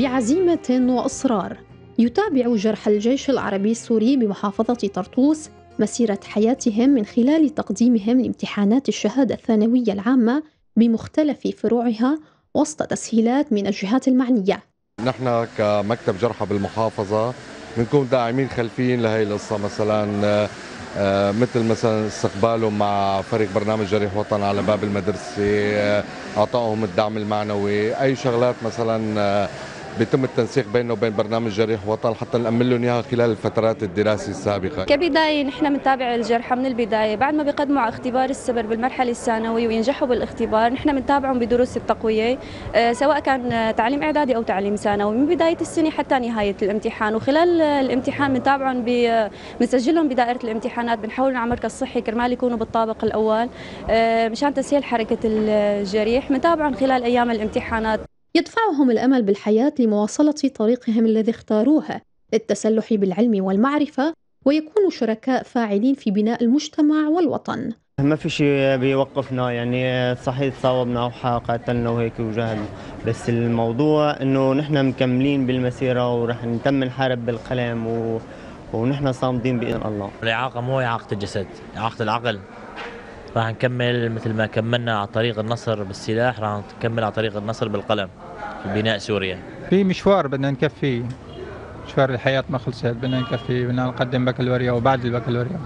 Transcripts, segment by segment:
بعزيمة وإصرار. يتابع جرح الجيش العربي السوري بمحافظة طرطوس مسيرة حياتهم من خلال تقديمهم لامتحانات الشهادة الثانوية العامة بمختلف فروعها وسط تسهيلات من الجهات المعنية. نحن كمكتب جرحى بالمحافظة بنكون داعمين خلفيين لهي القصة. مثلا آه، مثل مثلا استقباله مع فريق برنامج جريح وطن على باب المدرسة آه، أعطائهم الدعم المعنوي أي شغلات مثلا آه، بيتم التنسيق بينه وبين برنامج جريح وطن حتى نأمن لهم اياها خلال الفترات الدراسية السابقة. كبداية نحن بنتابع الجرحى من البداية، بعد ما بيقدموا على اختبار السبر بالمرحلة الثانوية وينجحوا بالاختبار، نحن بنتابعهم بدروس التقوية آه، سواء كان تعليم إعدادي أو تعليم ثانوي من بداية السنة حتى نهاية الامتحان، وخلال الامتحان بنتابعهم بنسجلهم بدائرة الامتحانات، بنحولهم على مركز صحي كرمال يكونوا بالطابق الأول آه، مشان تسهيل حركة الجريح، بنتابعهم خلال أيام الامتحانات. يدفعهم الأمل بالحياة لمواصلة طريقهم الذي اختاروه للتسلح بالعلم والمعرفة ويكونوا شركاء فاعلين في بناء المجتمع والوطن. ما في شيء بيوقفنا يعني صحيح تصاوبنا وقاتلنا وهيك وجهل بس الموضوع إنه نحن مكملين بالمسيرة ورح نتم نحارب بالقلم و... ونحن صامدين بإذن الله. الإعاقة مو إعاقة الجسد، إعاقة العقل. راح نكمل مثل ما كملنا على طريق النصر بالسلاح راح نكمل على طريق النصر بالقلم في بناء سوريا. في مشوار بدنا نكفيه مشوار الحياة ما خلصت بدنا نكفي بدنا نقدم بكالوريا وبعد البكالوريا.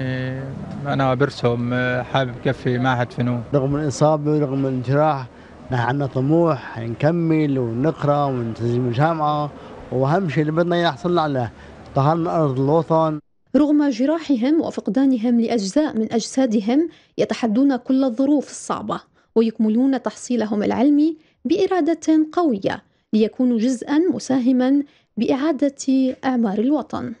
إيه أنا برسم حابب كفي معهد فنون. رغم الإصابة ورغم الجراح نحن عندنا طموح نكمل ونقرأ وننتزم الجامعة وأهم شيء اللي بدنا يحصلنا عليه طهرنا أرض الوطن. رغم جراحهم وفقدانهم لأجزاء من أجسادهم يتحدون كل الظروف الصعبة ويكملون تحصيلهم العلمي بإرادة قوية ليكونوا جزءا مساهما بإعادة إعمار الوطن.